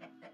Ha ha.